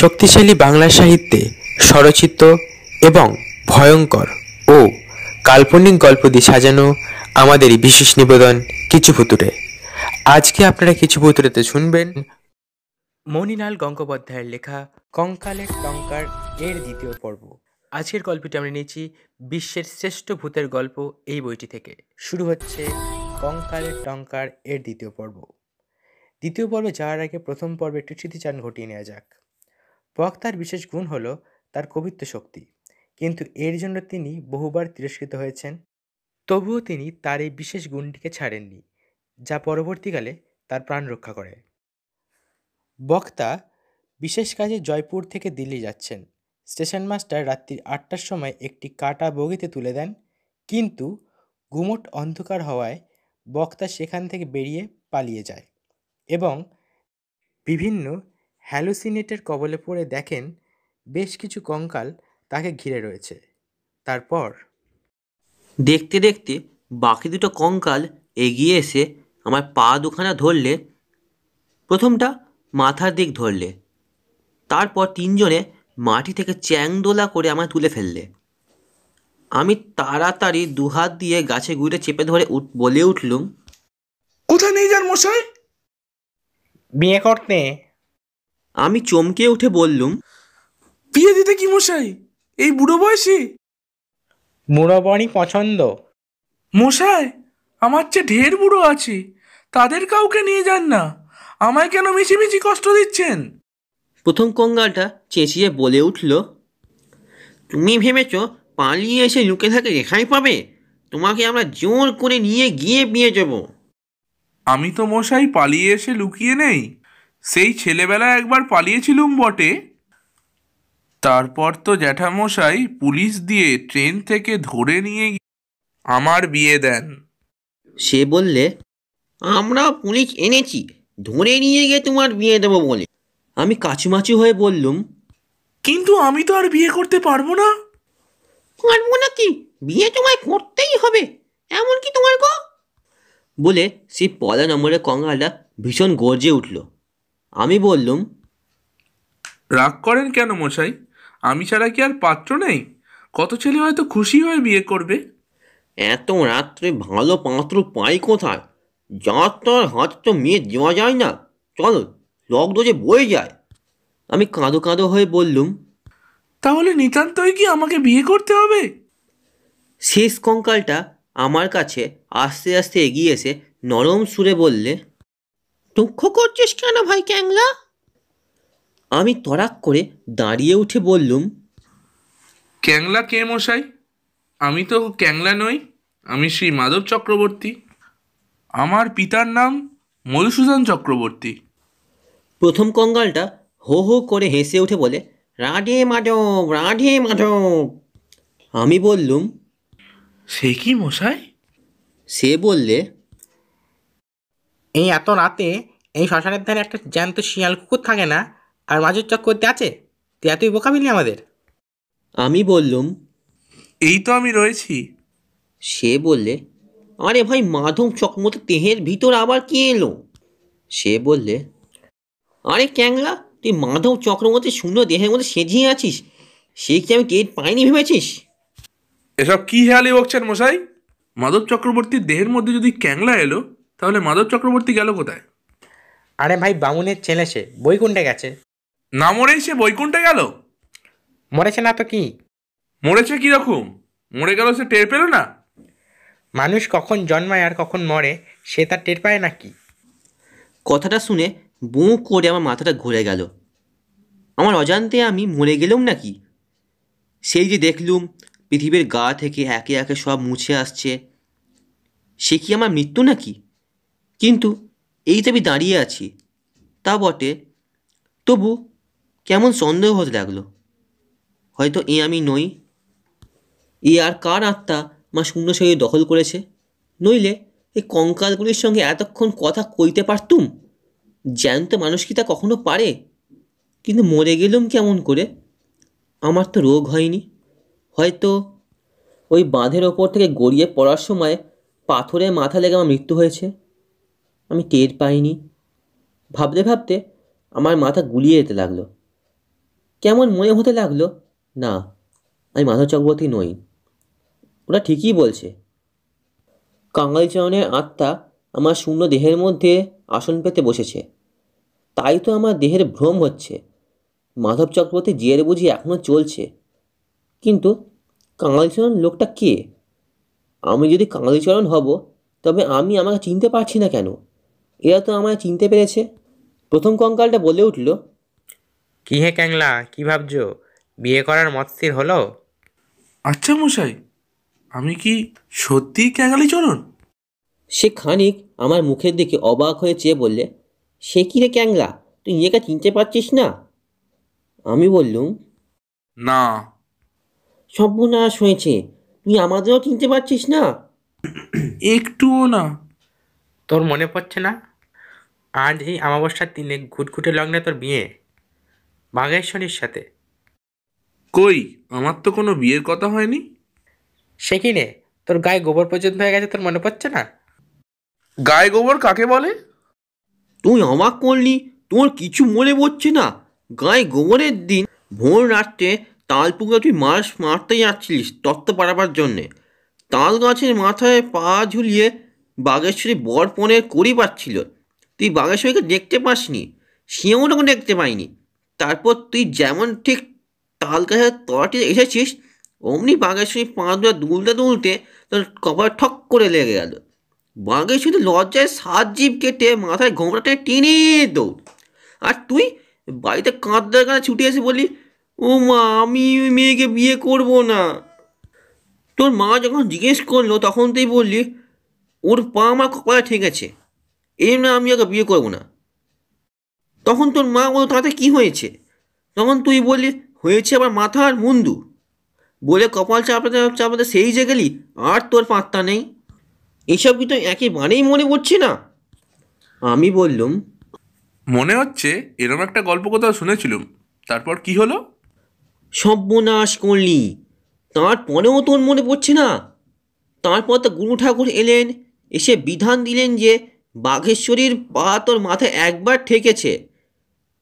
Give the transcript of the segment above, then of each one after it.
শক্তিশালী বাংলা সাহিত্যে স্বরচিত এবং ভয়ঙ্কর ও কাল্পনিক গল্প দিয়ে সাজানো আমাদের বিশেষ নিবেদন কিছু ভুতুরে আজকে আপনারা কিছু ভুতুরেতে শুনবেন মণিলাল গঙ্গোপাধ্যায়ের লেখা কঙ্কালের টঙ্কার এর দ্বিতীয় পর্ব। আজকের গল্পটি আমরা নিয়েছি বিশ্বের শ্রেষ্ঠ ভূতের গল্প এই বইটি থেকে। শুরু হচ্ছে কঙ্কালের টঙ্কার এর দ্বিতীয় পর্ব। দ্বিতীয় পর্বে যাওয়ার আগে প্রথম পর্বে একটি স্মৃতিচারণ ঘটিয়ে নেওয়া যাক। বক্তার বিশেষ গুণ হল তার কবিত্ব শক্তি। কিন্তু এর জন্য তিনি বহুবার তিরস্কৃত হয়েছেন। তবুও তিনি তার এই বিশেষ গুণটিকে ছাড়েননি, যা পরবর্তীকালে তার প্রাণ রক্ষা করে। বক্তা বিশেষ কাজে জয়পুর থেকে দিল্লি যাচ্ছেন। স্টেশন মাস্টার রাত্রি আটটার সময় একটি কাটা বগিতে তুলে দেন। কিন্তু গুমট অন্ধকার হওয়ায় বক্তা সেখান থেকে বেরিয়ে পালিয়ে যায় এবং বিভিন্ন হ্যালুসিনেটের কবলে পড়ে দেখেন বেশ কিছু কঙ্কাল তাকে ঘিরে রয়েছে। তারপর দেখতে দেখতে বাকি দুটো কঙ্কাল এগিয়ে এসে আমার পা দুখানা ধরলে প্রথমটা মাথার দিক ধরলে তারপর তিনজনে মাটি থেকে চ্যাংদোলা করে আমায় তুলে ফেললে। আমি তাড়াতাড়ি দুহাত দিয়ে গাছে গুড়ে চেপে ধরে উঠ বলে উঠলুম কোথায় নিয়ে যান মশাই? বিয়ে করতে আমি চমকে উঠে বললুম বিয়ে দিতে কি মশাই? এই বুড়ো বয়সে? মুড়বণী পছন্দ। মশাই আমার চেয়ে ঢের বুড়ো আছে। তাদের কাউকে নিয়ে যান না। আমায় কেন মিছিমিছি কষ্ট দিচ্ছেন? প্রথম কঙ্গালটা চেঁচিয়ে বলে উঠল তুমি ভেবেছ পালিয়ে এসে লুকে থাকে রেখাই পাবে? তোমাকে আমরা জোর করে নিয়ে গিয়ে বিয়ে যাব আমি তো মশাই পালিয়ে এসে লুকিয়ে নেই। সেই ছেলেবেলায় একবার পালিয়েছিলুম বটে। তারপর তো জ্যাঠামশাই পুলিশ দিয়ে ট্রেন থেকে ধরে নিয়ে গিয়ে আমার বিয়ে দেন। সে বললে আমরা পুলিশ এনেছি ধরে নিয়ে গিয়ে তোমার বিয়ে দেবো বলে। আমি কাচুমাচু হয়ে বললুম কিন্তু আমি তো আর বিয়ে করতে পারব না। পারব না কি? বিয়ে তোমায় করতেই হবে। এমন কি তোমার গো? বলে সেই পলা নম্বরের কঙ্গালটা ভীষণ গর্জে উঠল। আমি বললুম রাগ করেন কেন মশাই? আমি ছাড়া কি আর পাত্র নেই? কত ছেলে হয়তো খুশি হয়ে বিয়ে করবে? এত রাত্রে ভালো পাত্র পাই কোথায়? যার তার হাত তো মেয়ে দেওয়া যায় না। চলো রক্ত যে বয়ে যায়। আমি কাঁদো কাঁদো হয়ে বললুম তাহলে নিতান্তই কি আমাকে বিয়ে করতে হবে? শেষ কঙ্কালটা আমার কাছে আস্তে আস্তে এগিয়ে এসে নরম সুরে বললে দুঃখ করছিস কেন ভাই ক্যাংলা? আমি তড়াক করে দাঁড়িয়ে উঠে বললুম ক্যাংলা কে মশাই? আমি তো ক্যাংলা নই আমি শ্রী মাধব চক্রবর্তী। আমার পিতার নাম মধুসূদন চক্রবর্তী। প্রথম কঙ্গালটা হো হো করে হেসে উঠে বলে রাধে মাধব রাধে মাধব। আমি বললুম সে কি মশাই? সে বললে এই এত রাতে এই শ্মশানের ধারে একটা জ্যান্ত শিয়াল কুকুর থাকে না? আর মাঝের চক্করতে আছে? তুই এতই বোকা পেলি আমাদের। আমি বললুম এই তো আমি রয়েছি। সে বললে আরে ভাই মাধব চকমতো দেহের ভিতর আবার কে এলো? সে বললে আরে ক্যাংলা তুই মাধব চক্রবর্তী শূন্য দেহের মধ্যে সেজিয়ে আছিস সে কি আমি টের পাইনি ভেবেছিস? এসব কি হেয়ালি বকছেন মশাই? মাধব চক্রবর্তীর দেহের মধ্যে যদি ক্যাংলা এলো তাহলে মাধব চক্রবর্তী গেল কোথায়? আরে ভাই বামুনের ছেলে সে। বৈকুণ্ঠে গেছে। না মরেই সে বৈকুণ্ঠে গেল? মরেছে না তো কি? মরেছে কীরকম? মরে গেল সে টের পেল না? মানুষ কখন জন্মায় আর কখন মরে সে তার টের পায় না কি? কথাটা শুনে বুঁ করে আমার মাথাটা ঘুরে গেল। আমার অজান্তে আমি মরে গেলুম নাকি? সেই যে দেখলুম পৃথিবীর গা থেকে একে একে সব মুছে আসছে। সে কি আমার মৃত্যু নাকি? কিন্তু এই তো আমি দাঁড়িয়ে আছি, তা বটে। তবু কেমন সন্দেহ হতে লাগল? হয়তো এ আমি নই। এ আর কার আত্মা মা শূন্য শরীর দখল করেছে? নইলে এই কঙ্কালগুলির সঙ্গে এতক্ষণ কথা কইতে পারতুম? জ্যান্ত মানুষ কি তা কখনো পারে? কিন্তু মরে গেলুম কেমন করে? আমার তো রোগ হয়নি। হয়তো ওই বাঁধের ওপর থেকে গড়িয়ে পড়ার সময় পাথরে মাথা লেগে আমার মৃত্যু হয়েছে। আমি টের পাইনি। ভাবতে ভাবতে আমার মাথা গুলিয়ে যেতে লাগল। কেমন মনে হতে লাগল? না, আমি মাধব চক্রবর্তী নই। ওরা ঠিকই বলছে। কাঙালিচরণের আত্মা আমার শূন্য দেহের মধ্যে আসন পেতে বসেছে। তাই তো আমার দেহের ভ্রম হচ্ছে। মাধব চক্রবর্তী জেল বুঝি এখনও চলছে। কিন্তু কাঙালিচরণ লোকটা কে? আমি যদি কাঙালিচরণ হব, তবে আমি আমাকে চিনতে পারছি না কেন? এরা তো আমায় চিনতে পেরেছে। প্রথম কঙ্কালটা বলে উঠল কি হে ক্যাংলা কি ভাবছ? বিয়ে করার মতস্থির হলো? আচ্ছা মশাই আমি কি সত্যি ক্যাঙালি চরণ? সে খানিক আমার মুখের দিকে অবাক হয়ে চেয়ে বললে সে কি রে ক্যাংলা? তুই নিজেকে চিনতে পারছিস না? আমি বললুম না। সর্বনাশ হয়েছে। তুই আমাদেরও চিনতে পারছিস না? একটুও না। তোর মনে পড়ছে না? আজ এই অমাবস্যার দিনে ঘুটঘুটে লগ্নে তোর বিয়ে। বাঘেশ্বরীর সাথে। কই? আমার তো কোনো বিয়ের কথা হয়নি। সে কি রে? তোর গায়ে গোবর পর্যন্ত হয়ে গেছে তোর মনে পড়ছে না? গায়ে গোবর কাকে বলে? তুই অবাক করলি তোর কিছু মনে পড়ছে না? গায়ে গোবরের দিন ভোর রাত্রে তালপুকুরে তুই মাছ মারতে যাচ্ছিলিস তত্ত্ব পাড়াবার জন্যে। তাল গাছের মাথায় পা ঝুলিয়ে বাগেশ্বরী বরপণের করি পাচ্ছিল। তুই বাগেশ্বরীকে দেখতে পাসনি? সেও তখন দেখতে পাইনি। তারপর তুই যেমন ঠিক তাল গাছের তলাটিতে এসেছিস, অমনি বাগেশ্বরী পা দুটা দুলতে দুলতে তোর কপাল ঠক করে লেগে গেল। বাঘে শুধু লজ্জায় সাত জীব কেটে মাথায় ঘোমটাটা টেনে দৌড়। আর তুই বাড়িতে কাঁদতে কাঁদতে ছুটে এসে বলি ও মা, আমি ওই মেয়েকে বিয়ে করব না। তোর মা যখন জিজ্ঞেস করল, তখন তুই বললি, ওর পা আমার কপালে ঠেকেছে। এই না আমি ওকে বিয়ে করব না। তখন তোর মা বলল তাতে কি হয়েছে? তখন তুই বললি হয়েছে আবার মাথা আর মুন্ডু বলে কপাল চাপাতে চাপাতে সেই যে গেলি আর তোর পাত্তা নেই। এসব কি তো একেবারেই মনে পড়ছে না? আমি বললুম মনে হচ্ছে এরম একটা গল্প কোথাও শুনেছিলুম। তারপর কি হলো? সর্বনাশ করলি। তারপরেও তোর মনে পড়ছে না? তারপর তো গুরু ঠাকুর এলেন এসে বিধান দিলেন যে বাঘেশ্বরীর পা তোর মাথায় একবার ঠেকেছে।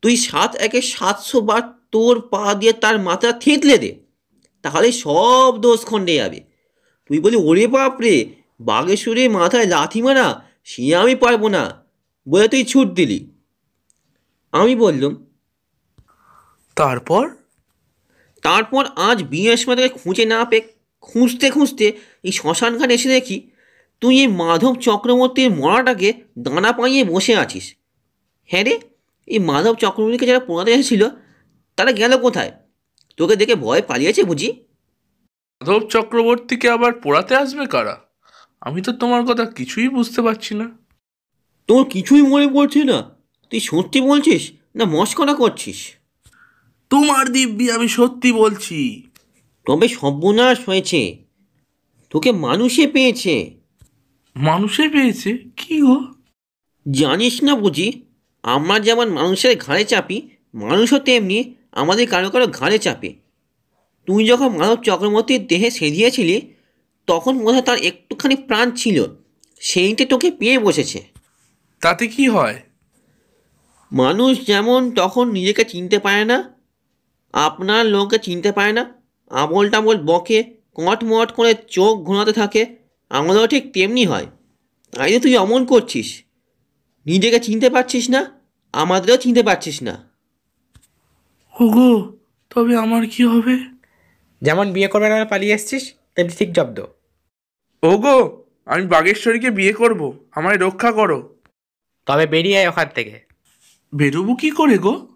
তুই সাত একে সাতশো বার তোর পা দিয়ে তার মাথা থেতলে দে তাহলে সব দোষ খণ্ডে যাবে। তুই বলি ওরে বাপরে বাঘেশ্বরীর মাথায় লাথি মারা সে আমি পারব না বলে তুই ছুট দিলি। আমি বললুম তারপর? তারপর আজ বৃহস্পতিকে খুঁজে না পেয়ে খুঁজতে খুঁজতে এই শ্মশানঘাট এসে দেখি তুই এই মাধব চক্রবর্তীর মরাটাকে দানা পাইয়ে বসে আছিস। হ্যাঁ রে এই মাধব চক্রবর্তীকে যারা পোড়াতে এসেছিল তারা গেল কোথায়? তোকে দেখে ভয় পালিয়েছে বুঝি? মাধব চক্রবর্তীকে আবার পোড়াতে আসবে কারা? আমি তো তোমার কথা কিছুই বুঝতে পারছি না। তোর কিছুই মনে পড়ছে না? তুই সত্যি বলছিস না মস্করা করছিস? তোমার দিব্যি আমি সত্যি বলছি। তবে সর্বনাশ হয়েছে। তোকে মানুষে পেয়েছে। মানুষে পেয়েছে? কি গো? জানিস না বুঝি আমরা যেমন মানুষের ঘাড়ে চাপি মানুষও তেমনি আমাদের কারও কারও ঘাড়ে চাপে। তুই যখন মানব চক্রবর্তীর দেহে সেধিয়েছিলি তখন বোধহয় তার একটুখানি প্রাণ ছিল সেইটে তোকে পেয়ে বসেছে। তাতে কি হয়? মানুষ যেমন তখন নিজেকে চিনতে পারে না আপনার লোককে চিনতে পারে না আবল টাবল বকে কটমট করে চোখ ঘোরাতে থাকে আমাদেরও ঠিক তেমনি হয়। তাই তো তুই অমন করছিস। নিজেকে চিনতে পারছিস না আমাদেরও চিনতে পারছিস না। ওগো তবে আমার কি হবে? যেমন বিয়ে করবে না পালিয়ে এসছিস তেমনি ঠিক জব্দ। ওগো আমি বাগেশ্বরীকে বিয়ে করব আমায় রক্ষা করো। তবে বেরিয়ে আয় ওখান থেকে। বেরোবো কি করে গো?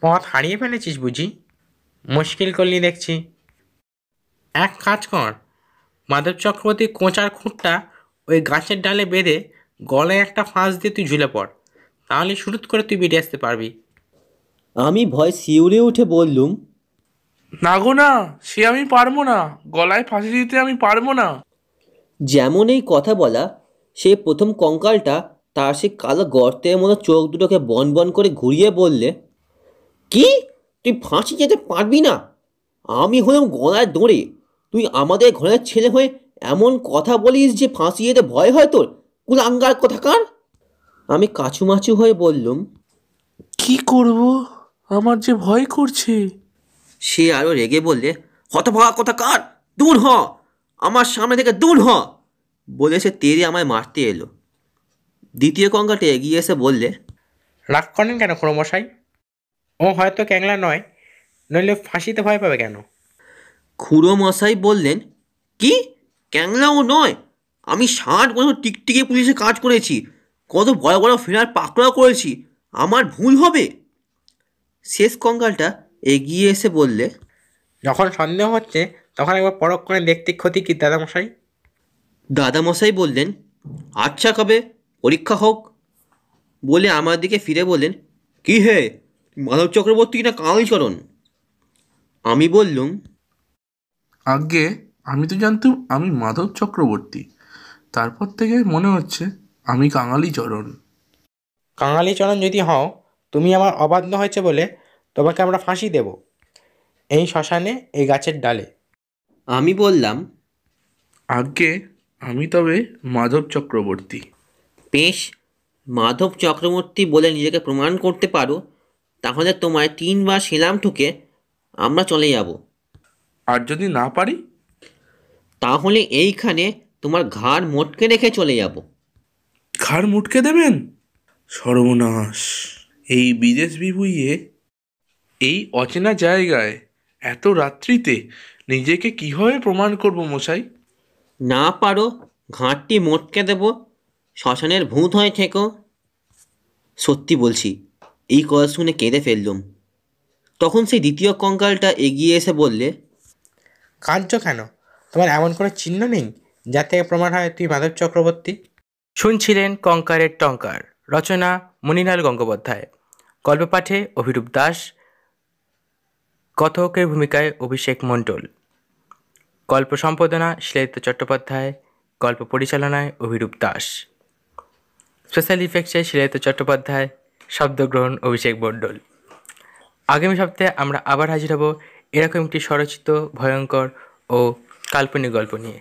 পথ হারিয়ে ফেলেছিস বুঝি? মুশকিল করলি দেখছি। এক কাজ কর মাধব চক্রবর্তী কোঁচার খুঁটটা ওই গাছের ডালে বেঁধে গলায় একটা ফাঁস দিয়ে তুই ঝুলে পড়। তাহলে শুরুত করে তুই বেরিয়ে আসতে পারবি। আমি ভয় শিউরে উঠে বললুম না গো না সে আমি পারব না। গলায় ফাঁসি দিতে আমি পারব না। যেমন এই কথা বলা সে প্রথম কঙ্কালটা তার সে কালো গর্তের মতো চোখ দুটোকে বন বন করে ঘুরিয়ে বললে কি? তুই ফাঁসি যেতে পারবি না? আমি হলাম গলায় দৌড়ে। তুই আমাদের ঘরের ছেলে হয়ে এমন কথা বলিস যে ফাঁসি যেতে ভয় হয় তোর? কুলাঙ্গার কথাকার আমি কাছুমাছু হয়ে বললুম কি করব? আমার যে ভয় করছে। সে আরও রেগে বললে হতভাগা কথা কার? দূর হ! আমার সামনে থেকে দূর হ! বলে সে তেরে আমায় মারতে এলো। দ্বিতীয় কঙ্কালটা এগিয়ে এসে বললে রাগ করেন কেন ক্রমশাই ও হয়তো ক্যাংলা নয় নইলে ফাঁসিতে ভয় পাবে কেন? খুড়ো মশাই বললেন কি? ক্যাংলাও নয়। আমি ষাট বছর টিকটিকে পুলিশে কাজ করেছি। কত বড় বড় ফেরার পাকড়াও করেছি। আমার ভুল হবে? শেষ কঙ্কালটা এগিয়ে এসে বললে যখন সন্দেহ হচ্ছে তখন একবার করে দেখতে ক্ষতি কি দাদামশাই? দাদামশাই বললেন আচ্ছা কবে? পরীক্ষা হোক। বলে আমার দিকে ফিরে বললেন কি হে? মাধব চক্রবর্তী না কালীচরণ আমি বললুম আগে আমি তো জানতাম আমি মাধব চক্রবর্তী। তারপর থেকে মনে হচ্ছে আমি কাঙালি চরণ। কাঙালি চরণ যদি হও তুমি আমার অবাধ্য হয়েছে বলে তোমাকে আমরা ফাঁসি দেব। এই শ্মশানে এই গাছের ডালে। আমি বললাম আগে আমি তবে মাধব চক্রবর্তী। বেশ মাধব চক্রবর্তী বলে নিজেকে প্রমাণ করতে পারো তাহলে তোমায় তিনবার শিলাম ঠুকে আমরা চলে যাব। আর যদি না পারি? তাহলে এইখানে তোমার ঘাড় মোটকে রেখে চলে যাব। ঘাড় মুটকে দেবেন? সর্বনাশ। এই বিদেশ বিভুইয়ে এই অচেনা জায়গায় এত রাত্রিতে নিজেকে কীভাবে প্রমাণ করব মশাই? না পারো ঘাটটি মোটকে দেব শ্মশানের ভূত হয়ে থেকো সত্যি বলছি এই কথা শুনে কেঁদে ফেললুম। তখন সেই দ্বিতীয় কঙ্কালটা এগিয়ে এসে বললে কাঁদছ কেন? তোমার এমন কোনো চিহ্ন নেই যার থেকে প্রমাণ হয় তুই মাধব চক্রবর্তী? শুনছিলেন কঙ্কারের টঙ্কার। রচনা মণিলাল গঙ্গোপাধ্যায়। গল্প পাঠে অভিরূপ দাস। কথকের ভূমিকায় অভিষেক মণ্ডল। গল্প সম্পাদনা শিলাদিত্য চট্টোপাধ্যায়। গল্প পরিচালনায় অভিরূপ দাস। স্পেশাল ইফেক্টসে শিলাদিত্য চট্টোপাধ্যায়। শব্দগ্রহণ অভিষেক মণ্ডল। আগামী সপ্তাহে আমরা আবার হাজির হব এরকম একটি স্বরচিত ভয়ঙ্কর ও কাল্পনিক গল্প নিয়ে।